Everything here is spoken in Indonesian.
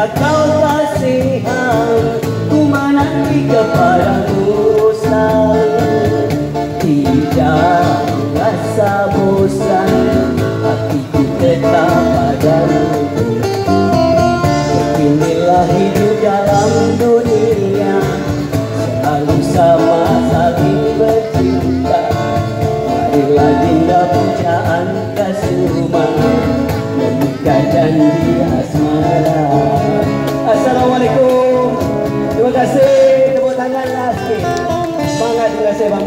Tidakkah kau kasihan Ku menanti kepadamu selalu Tidak rasa bosan Hatiku tetap padamu Inilah hidup dalam dunia Selalu sama saling bercinta Jika janji asmara. Assalamualaikum. Terima kasih. Tepuk tangan lagi. Semangat terima kasih Bang